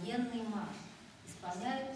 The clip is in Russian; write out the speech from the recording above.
военный марш. исполняют